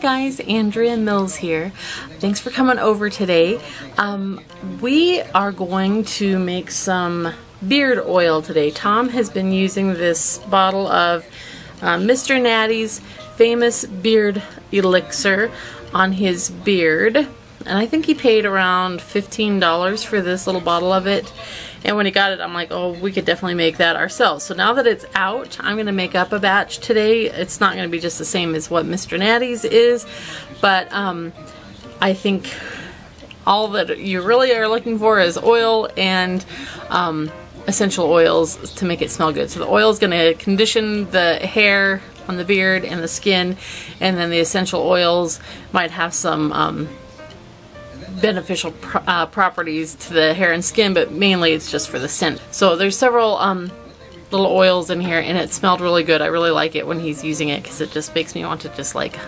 guys, Andrea Mills here. Thanks for coming over today. Um, we are going to make some beard oil today. Tom has been using this bottle of uh, Mr. Natty's famous beard elixir on his beard. And I think he paid around $15 for this little bottle of it. And when he got it, I'm like, oh, we could definitely make that ourselves. So now that it's out, I'm going to make up a batch today. It's not going to be just the same as what Mr. Natty's is, but um, I think all that you really are looking for is oil and um, essential oils to make it smell good. So the oil is going to condition the hair on the beard and the skin, and then the essential oils might have some um, beneficial uh, properties to the hair and skin, but mainly it's just for the scent. So there's several um, little oils in here, and it smelled really good. I really like it when he's using it because it just makes me want to just like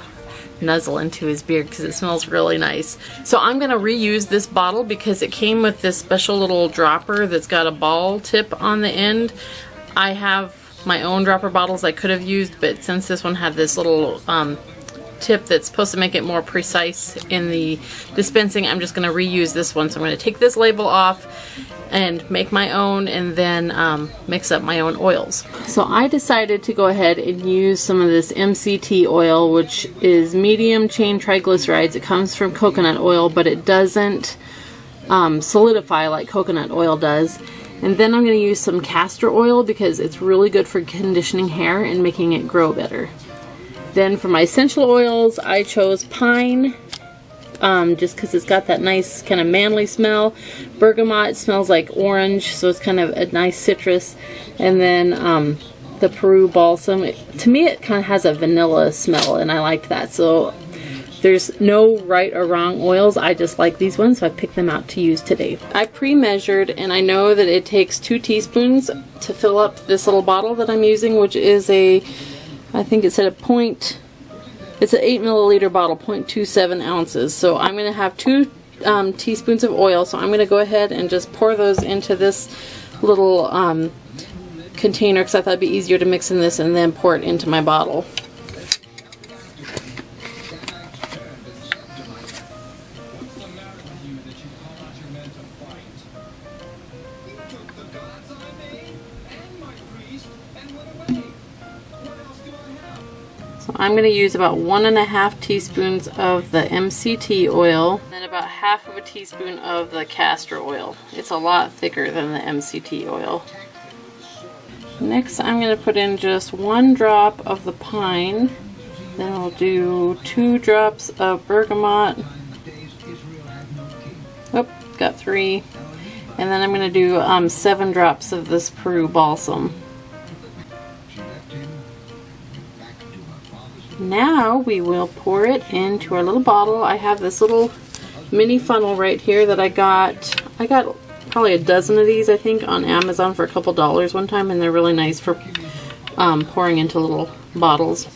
nuzzle into his beard because it smells really nice. So I'm going to reuse this bottle because it came with this special little dropper that's got a ball tip on the end. I have my own dropper bottles I could have used, but since this one had this little um, tip that's supposed to make it more precise in the dispensing. I'm just going to reuse this one. So I'm going to take this label off and make my own and then um, mix up my own oils. So I decided to go ahead and use some of this MCT oil which is medium chain triglycerides. It comes from coconut oil but it doesn't um, solidify like coconut oil does. And then I'm going to use some castor oil because it's really good for conditioning hair and making it grow better. Then for my essential oils, I chose pine, um, just because it's got that nice kind of manly smell. Bergamot smells like orange, so it's kind of a nice citrus. And then um, the Peru balsam, it, to me it kind of has a vanilla smell, and I liked that. So there's no right or wrong oils. I just like these ones, so I picked them out to use today. I pre-measured, and I know that it takes two teaspoons to fill up this little bottle that I'm using, which is a I think it said a point, it's an 8 milliliter bottle, 0.27 ounces. So I'm going to have two um, teaspoons of oil. So I'm going to go ahead and just pour those into this little um, container because I thought it'd be easier to mix in this and then pour it into my bottle. I'm going to use about one and a half teaspoons of the MCT oil and about half of a teaspoon of the castor oil. It's a lot thicker than the MCT oil. Next I'm going to put in just one drop of the pine. Then I'll do two drops of bergamot. Oh, got three. And then I'm going to do um, seven drops of this Peru balsam. Now we will pour it into our little bottle. I have this little mini funnel right here that I got. I got probably a dozen of these, I think, on Amazon for a couple dollars one time, and they're really nice for um, pouring into little bottles.